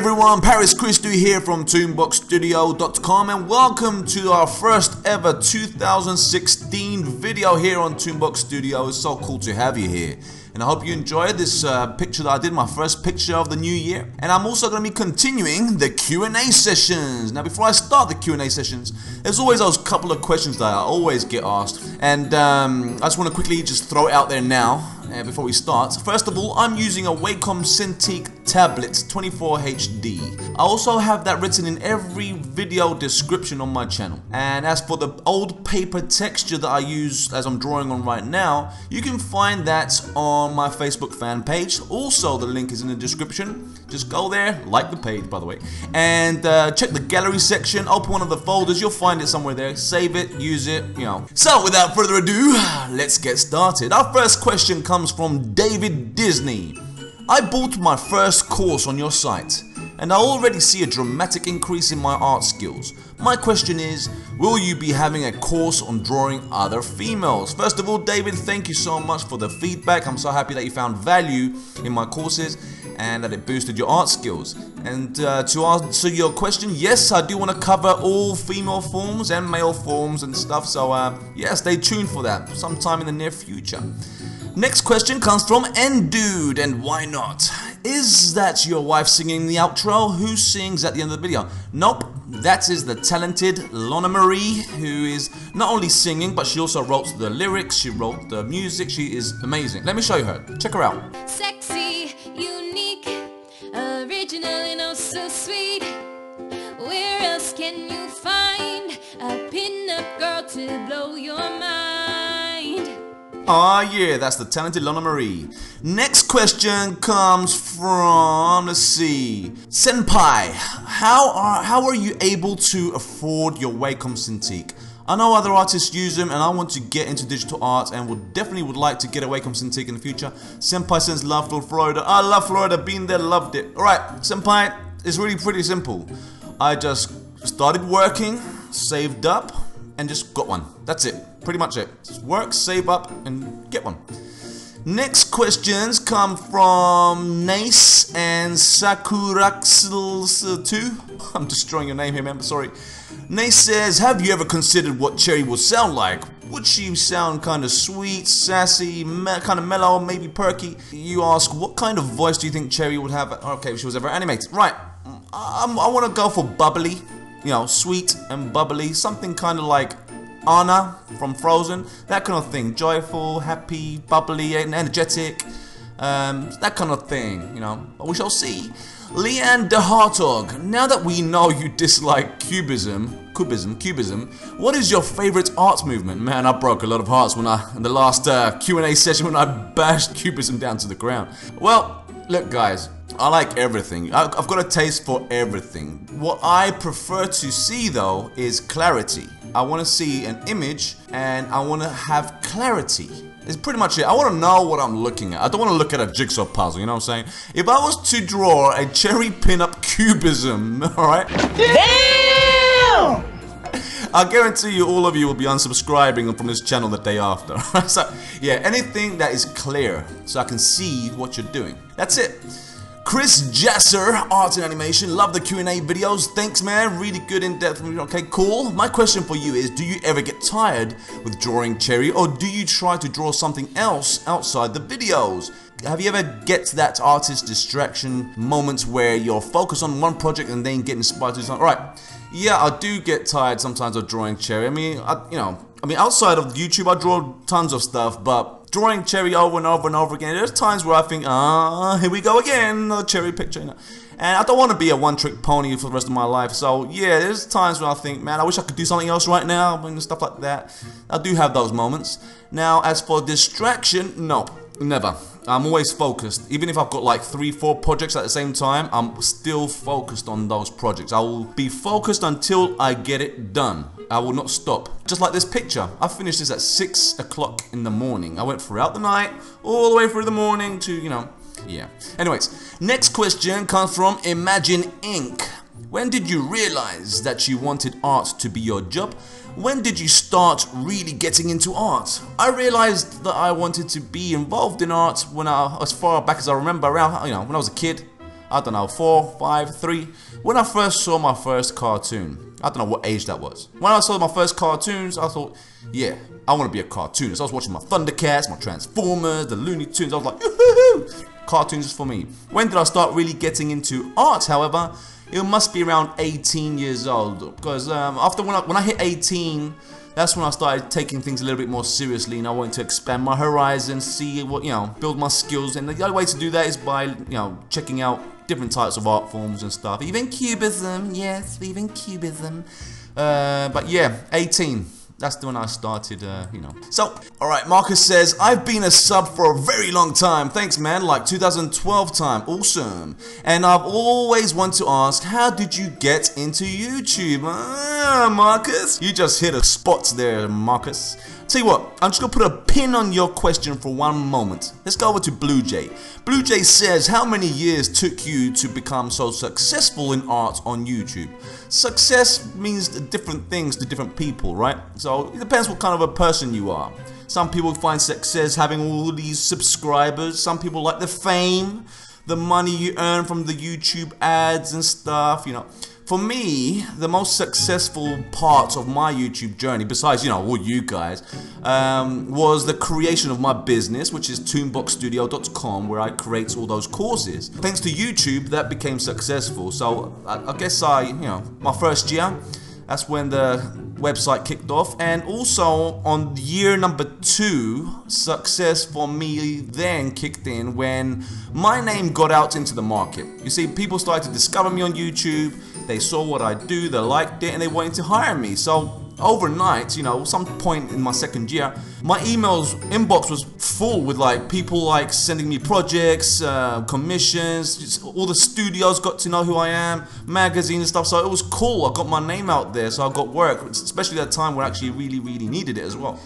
Everyone, Paris Christou here from ToonboxStudio.com and welcome to our first ever 2016 video here on Toonbox Studio. It's so cool to have you here and I hope you enjoyed this uh, picture that I did, my first picture of the new year. And I'm also going to be continuing the Q&A sessions. Now before I start the Q&A sessions, there's always those couple of questions that I always get asked and um, I just want to quickly just throw it out there now uh, before we start. First of all, I'm using a Wacom Cintiq tablet 24 HD. I also have that written in every video description on my channel. And as for the old paper texture that I use as I'm drawing on right now, you can find that on my Facebook fan page. Also, the link is in the description. Just go there, like the page by the way, and uh, check the gallery section, open one of the folders, you'll find it somewhere there, save it, use it, you know. So without further ado, let's get started. Our first question comes comes from David Disney. I bought my first course on your site and I already see a dramatic increase in my art skills. My question is, will you be having a course on drawing other females? First of all, David, thank you so much for the feedback. I'm so happy that you found value in my courses and that it boosted your art skills. And uh, to answer your question, yes, I do want to cover all female forms and male forms and stuff. So uh, yeah, stay tuned for that sometime in the near future. Next question comes from Endude, and why not? Is that your wife singing the outro? Who sings at the end of the video? Nope, that is the talented Lona Marie, who is not only singing, but she also wrote the lyrics, she wrote the music, she is amazing. Let me show you her. Check her out. Sexy, unique, original and oh so sweet. Where else can you find a pin-up girl to blow your mind? Ah, yeah, that's the talented Lona Marie. Next question comes from, let's see, Senpai. How are, how are you able to afford your Wacom Cintiq? I know other artists use them and I want to get into digital art and would definitely would like to get a Wacom Cintiq in the future. Senpai sends love to Florida. I love Florida, been there, loved it. Alright, Senpai, it's really pretty simple. I just started working, saved up, and just got one. That's it. Pretty much it. Just work, save up, and get one. Next questions come from Nace and Sakuraxels2. I'm destroying your name here, man, sorry. Nace says, Have you ever considered what Cherry would sound like? Would she sound kind of sweet, sassy, kind of mellow, maybe perky? You ask, what kind of voice do you think Cherry would have? Okay, if she was ever animated. Right, mm, I, I want to go for bubbly you know, sweet and bubbly, something kind of like Anna from Frozen, that kind of thing. Joyful, happy, bubbly, and energetic, um, that kind of thing, you know. But we shall see. Leanne de Hartog, now that we know you dislike cubism, cubism, cubism, what is your favorite art movement? Man, I broke a lot of hearts when I, in the last uh, Q&A session when I bashed cubism down to the ground. Well, look guys, I like everything. I've got a taste for everything. What I prefer to see though is clarity. I want to see an image and I want to have clarity. It's pretty much it. I want to know what I'm looking at. I don't want to look at a jigsaw puzzle, you know what I'm saying? If I was to draw a cherry pin-up cubism, alright? Damn! I guarantee you all of you will be unsubscribing from this channel the day after. so, yeah, anything that is clear so I can see what you're doing. That's it. Chris Jasser, Art and Animation. Love the Q&A videos. Thanks, man. Really good in-depth. Okay, cool. My question for you is, do you ever get tired with drawing Cherry or do you try to draw something else outside the videos? Have you ever get that artist distraction moments where you're focused on one project and then get inspired to something? Alright, yeah, I do get tired sometimes of drawing Cherry. I mean, I, you know, I mean, outside of YouTube, I draw tons of stuff, but drawing cherry over and over and over again. There's times where I think, ah, here we go again, another cherry picture. And I don't want to be a one-trick pony for the rest of my life. So yeah, there's times when I think, man, I wish I could do something else right now and stuff like that. I do have those moments. Now, as for distraction, no, never. I'm always focused. Even if I've got like three, four projects at the same time, I'm still focused on those projects. I will be focused until I get it done. I will not stop. Just like this picture. I finished this at 6 o'clock in the morning. I went throughout the night, all the way through the morning to, you know, yeah. Anyways, next question comes from Imagine Inc. When did you realize that you wanted art to be your job? When did you start really getting into art? I realized that I wanted to be involved in art when I, as far back as I remember, around, you know, when I was a kid. I don't know, four, five, three. When I first saw my first cartoon, I don't know what age that was. When I saw my first cartoons, I thought, yeah, I want to be a cartoonist. I was watching my Thundercats, my Transformers, the Looney Tunes. I was like, yoo cartoons is for me. When did I start really getting into art, however? It must be around 18 years old. Because um, after when I, when I hit 18, that's when I started taking things a little bit more seriously and I wanted to expand my horizons, see what, you know, build my skills. And the only way to do that is by, you know, checking out different types of art forms and stuff. Even Cubism, yes, even Cubism. Uh, but yeah, 18. That's the one I started, uh, you know. So, alright, Marcus says, I've been a sub for a very long time. Thanks, man. Like 2012 time. Awesome. And I've always wanted to ask, how did you get into YouTube? Ah, Marcus. You just hit a spot there, Marcus. Tell you what, I'm just gonna put a pin on your question for one moment. Let's go over to Blue Jay. Blue Jay says, how many years took you to become so successful in art on YouTube? Success means different things to different people, right? So it depends what kind of a person you are. Some people find success having all these subscribers. Some people like the fame, the money you earn from the YouTube ads and stuff, you know. For me, the most successful part of my YouTube journey, besides, you know, all you guys, um, was the creation of my business, which is toonboxstudio.com, where I create all those courses. Thanks to YouTube, that became successful. So I, I guess I, you know, my first year, that's when the website kicked off. And also on year number two, success for me then kicked in when my name got out into the market. You see, people started to discover me on YouTube they saw what I do, they liked it, and they wanted to hire me. So overnight, you know, some point in my second year, my emails inbox was full with like people like sending me projects, uh, commissions. All the studios got to know who I am, magazines and stuff. So it was cool. I got my name out there, so I got work, especially at a time where I actually really, really needed it as well.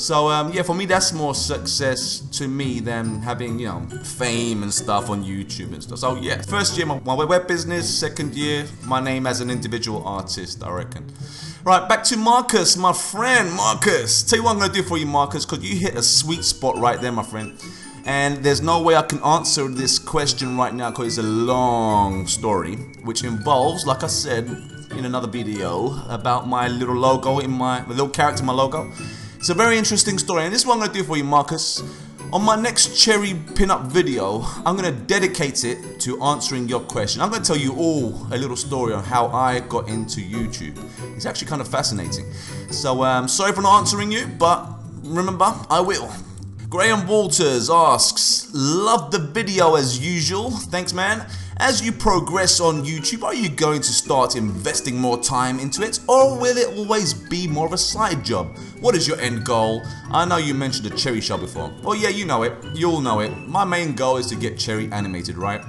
So um, yeah, for me that's more success to me than having you know fame and stuff on YouTube and stuff. So yeah, first year my, my web business, second year my name as an individual artist, I reckon. Right, back to Marcus, my friend Marcus. Tell you what I'm gonna do for you, Marcus, because you hit a sweet spot right there, my friend. And there's no way I can answer this question right now because it's a long story, which involves, like I said in another video, about my little logo in my, my little character my logo. It's a very interesting story, and this is what I'm going to do for you, Marcus. On my next cherry pinup video, I'm going to dedicate it to answering your question. I'm going to tell you all a little story on how I got into YouTube. It's actually kind of fascinating. So, um, sorry for not answering you, but remember, I will. Graham Walters asks, Love the video as usual. Thanks, man. As you progress on YouTube, are you going to start investing more time into it or will it always be more of a side job? What is your end goal? I know you mentioned a Cherry Show before. Well, yeah, you know it. You all know it. My main goal is to get Cherry animated, right?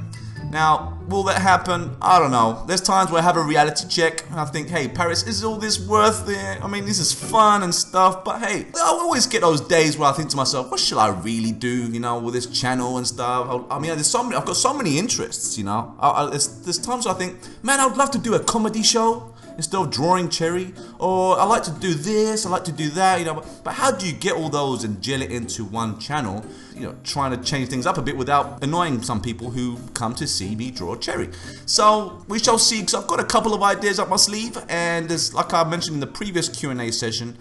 Now, will that happen? I don't know. There's times where I have a reality check and I think, hey, Paris, is all this worth it? I mean, this is fun and stuff, but hey, I always get those days where I think to myself, what should I really do, you know, with this channel and stuff? I, mean, there's so many, I've got so many interests, you know. I, I, there's, there's times I think, man, I would love to do a comedy show instead of drawing cherry or I like to do this I like to do that you know but how do you get all those and gel it into one channel you know trying to change things up a bit without annoying some people who come to see me draw cherry? So we shall see because I've got a couple of ideas up my sleeve and as like I mentioned in the previous Q&A session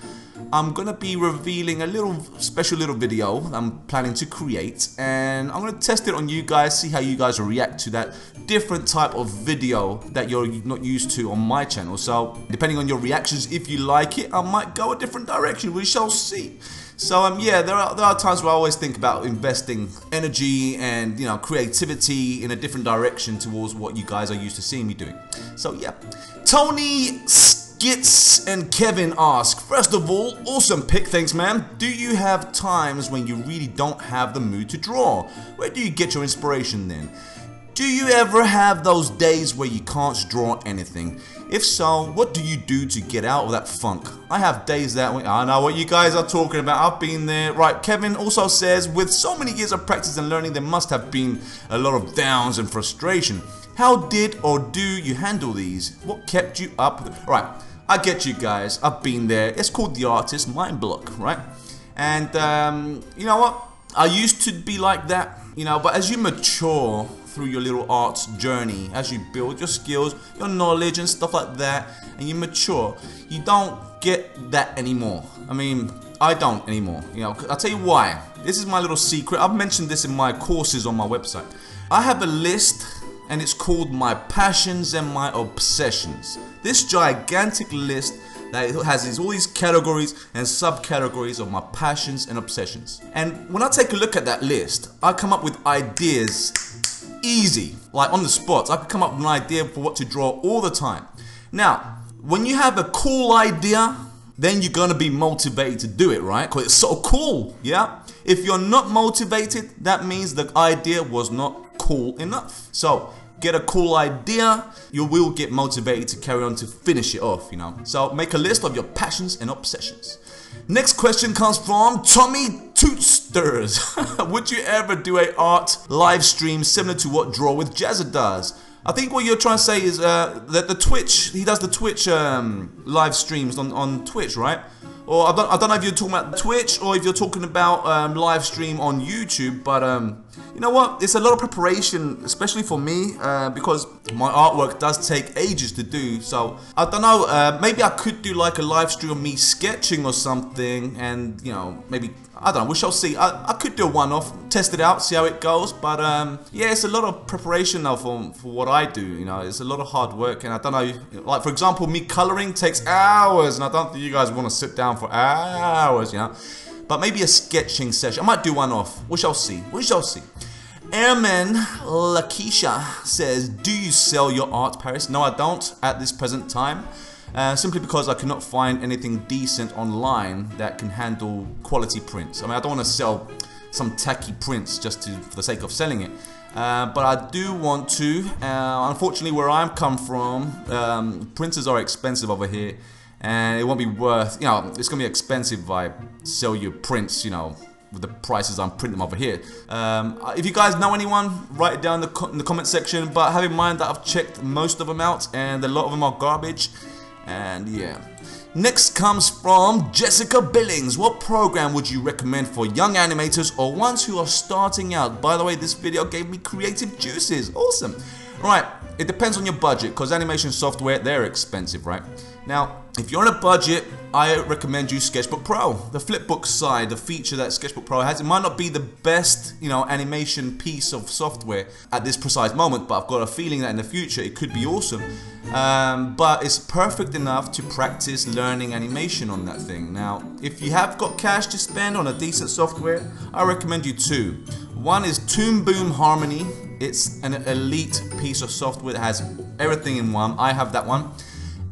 I'm gonna be revealing a little special little video I'm planning to create and I'm gonna test it on you guys see how you guys react to that different type of video that you're not used to on my channel. So depending on your reactions if you like it I might go a different direction. We shall see. So um, yeah, there are there are times where I always think about investing energy and you know creativity in a different direction towards what you guys are used to seeing me doing. So yeah, Tony Skits and Kevin ask, first of all, awesome pick, thanks man. Do you have times when you really don't have the mood to draw? Where do you get your inspiration then? Do you ever have those days where you can't draw anything? If so, what do you do to get out of that funk? I have days that way. I know what you guys are talking about. I've been there. Right, Kevin also says, with so many years of practice and learning, there must have been a lot of downs and frustration. How did or do you handle these? What kept you up? Right, I get you guys. I've been there. It's called the artist mind block, right? And um, you know what? I used to be like that, you know, but as you mature through your little arts journey as you build your skills, your knowledge, and stuff like that, and you mature. You don't get that anymore. I mean, I don't anymore. You know, I'll tell you why. This is my little secret. I've mentioned this in my courses on my website. I have a list and it's called My Passions and My Obsessions. This gigantic list that has all these categories and subcategories of my passions and obsessions. And when I take a look at that list, I come up with ideas easy, like on the spot. I could come up with an idea for what to draw all the time. Now, when you have a cool idea, then you're gonna be motivated to do it, right? Because it's so cool, yeah? If you're not motivated, that means the idea was not cool enough. So get a cool idea, you will get motivated to carry on to finish it off, you know. So make a list of your passions and obsessions. Next question comes from Tommy Tootsters. Would you ever do a art live stream similar to what Draw with Jazza does? I think what you're trying to say is uh, that the Twitch, he does the Twitch um, live streams on, on Twitch, right? Or I don't, I don't know if you're talking about Twitch or if you're talking about um, live stream on YouTube, but um, you know what? It's a lot of preparation, especially for me, uh, because my artwork does take ages to do. So I don't know. Uh, maybe I could do like a live stream of me sketching or something, and you know, maybe I don't know. We shall see. I, I could do a one-off, test it out, see how it goes. But um, yeah, it's a lot of preparation now for for what I do. You know, it's a lot of hard work, and I don't know. Like for example, me coloring takes hours, and I don't think you guys want to sit down for hours. You know, but maybe a sketching session. I might do one off. We shall see. We shall see. Airman Lakisha says, Do you sell your art, Paris? No, I don't at this present time. Uh, simply because I cannot find anything decent online that can handle quality prints. I mean, I don't want to sell some tacky prints just to, for the sake of selling it. Uh, but I do want to. Uh, unfortunately, where I'm come from, um, printers are expensive over here, and it won't be worth. You know, it's gonna be expensive if I sell you prints. You know, with the prices I'm printing over here. Um, if you guys know anyone, write it down in the, in the comment section. But have in mind that I've checked most of them out, and a lot of them are garbage. And yeah. Next comes from Jessica Billings. What program would you recommend for young animators or ones who are starting out? By the way, this video gave me creative juices. Awesome. Right, it depends on your budget because animation software, they're expensive, right? Now, if you're on a budget, I recommend you Sketchbook Pro. The flipbook side, the feature that Sketchbook Pro has, it might not be the best, you know, animation piece of software at this precise moment, but I've got a feeling that in the future it could be awesome. Um, but it's perfect enough to practice learning animation on that thing. Now, if you have got cash to spend on a decent software, I recommend you two. One is Toon Boom Harmony. It's an elite piece of software that has everything in one. I have that one.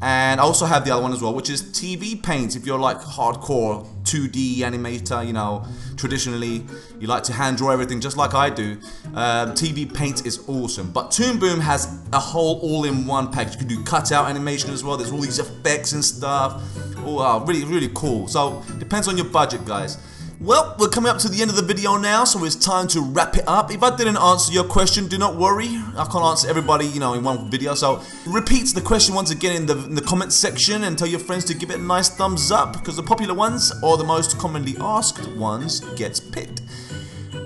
And I also have the other one as well, which is TV Paint. If you're like hardcore 2D animator, you know, traditionally you like to hand draw everything just like I do. Um, TV Paint is awesome. But Toon Boom has a whole all-in-one package. You can do cutout animation as well. There's all these effects and stuff. Oh, wow, really, really cool. So depends on your budget, guys. Well, we're coming up to the end of the video now, so it's time to wrap it up. If I didn't answer your question, do not worry. I can't answer everybody, you know, in one video. So repeat the question once again in the, in the comment section and tell your friends to give it a nice thumbs up because the popular ones or the most commonly asked ones gets picked.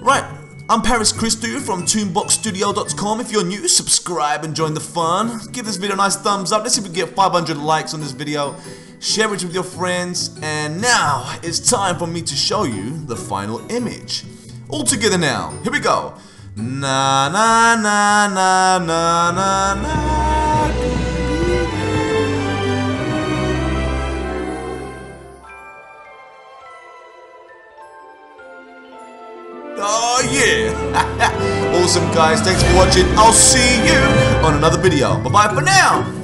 Right, I'm Paris Christou from ToonboxStudio.com. If you're new, subscribe and join the fun. Give this video a nice thumbs up. Let's see if we get 500 likes on this video share it with your friends, and now it's time for me to show you the final image. All together now, here we go. Na na na na na na na. Oh yeah! awesome guys, thanks for watching. I'll see you on another video. Bye bye for now.